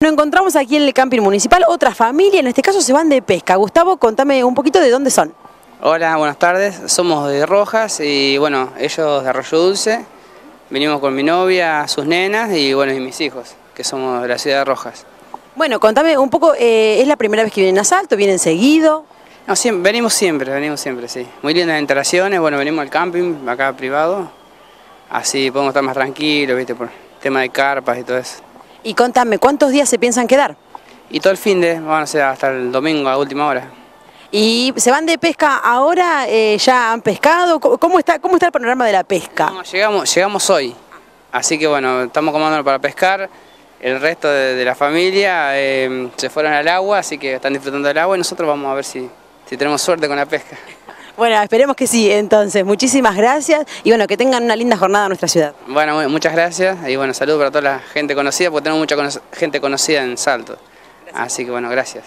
Nos encontramos aquí en el camping municipal, otra familia, en este caso se van de pesca. Gustavo, contame un poquito de dónde son. Hola, buenas tardes. Somos de Rojas y bueno, ellos de Arroyo Dulce. Venimos con mi novia, sus nenas y bueno, y mis hijos, que somos de la ciudad de Rojas. Bueno, contame un poco, eh, ¿es la primera vez que vienen a Salto? ¿Vienen seguido? No, siempre, venimos siempre, venimos siempre, sí. Muy lindas instalaciones, bueno, venimos al camping, acá privado, así podemos estar más tranquilos, viste, por tema de carpas y todo eso. Y contame, ¿cuántos días se piensan quedar? Y todo el fin de, van a ser hasta el domingo a última hora. ¿Y se van de pesca ahora? Eh, ¿Ya han pescado? ¿Cómo está, ¿Cómo está el panorama de la pesca? No, llegamos, llegamos hoy, así que bueno, estamos comandando para pescar. El resto de, de la familia eh, se fueron al agua, así que están disfrutando del agua y nosotros vamos a ver si, si tenemos suerte con la pesca. Bueno, esperemos que sí, entonces. Muchísimas gracias y bueno, que tengan una linda jornada en nuestra ciudad. Bueno, mu- muchas gracias y bueno, saludos para toda la gente conocida, porque tenemos mucha cono- gente conocida en Salto. Así que bueno, gracias.